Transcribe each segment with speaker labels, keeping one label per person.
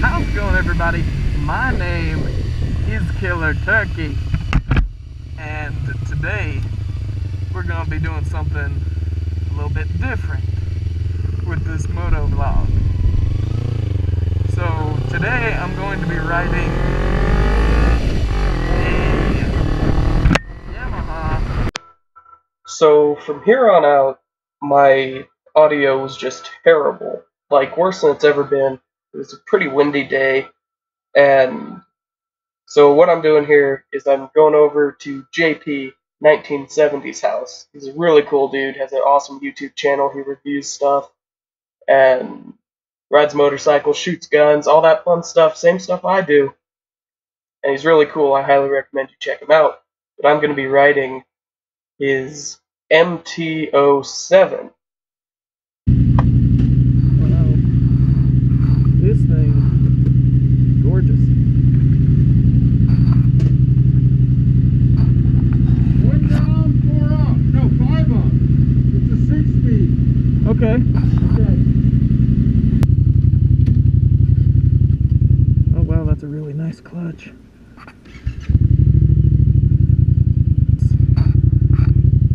Speaker 1: How's it going, everybody? My name is Killer Turkey, and today we're going to be doing something a little bit different with this moto vlog. So today I'm going to be riding a Yamaha.
Speaker 2: So from here on out, my audio was just terrible. Like worse than it's ever been. It was a pretty windy day, and so what I'm doing here is I'm going over to JP 1970's house. He's a really cool dude, has an awesome YouTube channel. He reviews stuff and rides motorcycles, shoots guns, all that fun stuff. Same stuff I do. And he's really cool. I highly recommend you check him out. But I'm going to be riding his MT07.
Speaker 1: Wow. This thing, gorgeous.
Speaker 3: One down, four up. No, five up. It's a six speed.
Speaker 1: Okay.
Speaker 3: Okay.
Speaker 1: Oh wow, that's a really nice clutch.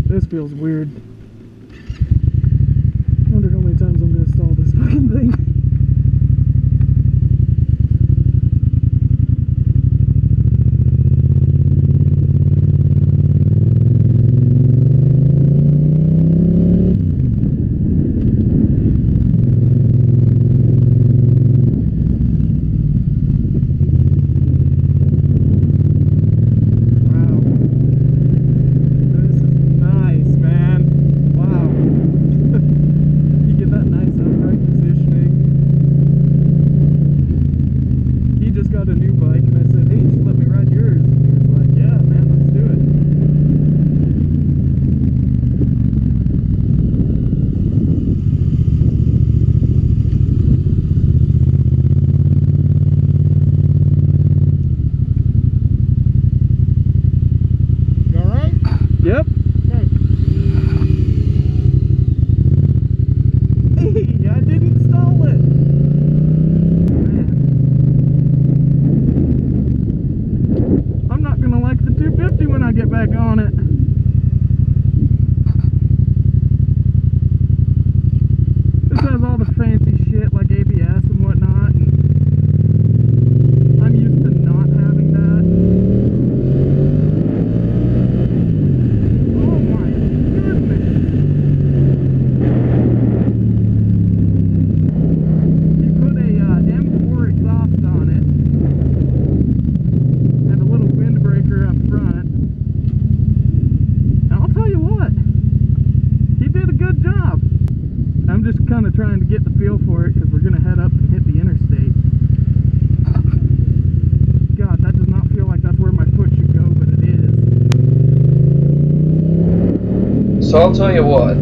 Speaker 1: This feels weird.
Speaker 2: So I'll tell you what,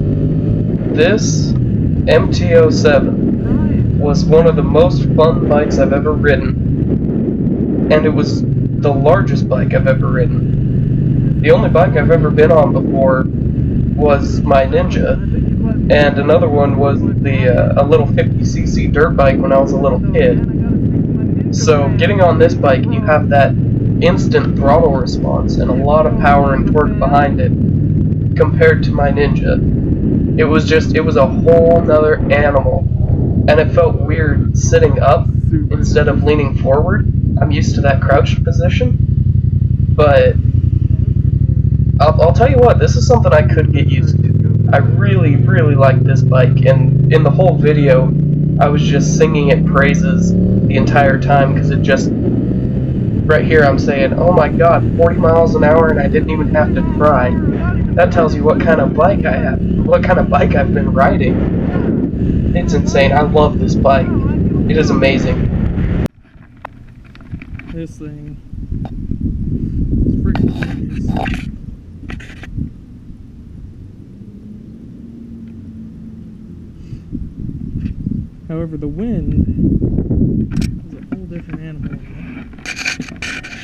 Speaker 2: this MT07 was one of the most fun bikes I've ever ridden, and it was the largest bike I've ever ridden. The only bike I've ever been on before was my Ninja, and another one was the uh, a little 50cc dirt bike when I was a little kid. So getting on this bike, you have that instant throttle response and a lot of power and torque behind it compared to my Ninja. It was just, it was a whole nother animal. And it felt weird sitting up instead of leaning forward. I'm used to that crouched position. But I'll, I'll tell you what, this is something I could get used to. I really, really like this bike, and in the whole video, I was just singing it praises the entire time because it just. Right here, I'm saying, oh my god, 40 miles an hour, and I didn't even have to try. That tells you what kind of bike I have, what kind of bike I've been riding. It's insane. I love this bike. It is amazing.
Speaker 1: This thing is freaking genius. However, the wind is a whole different animal.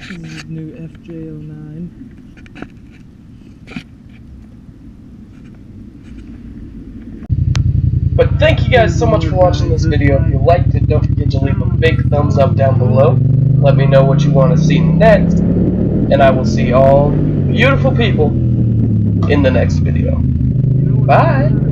Speaker 1: His new FJ09.
Speaker 2: But thank you guys so much for watching this video. If you liked it, don't forget to leave a big thumbs up down below. Let me know what you want to see next. And I will see all beautiful people in the next video. Bye!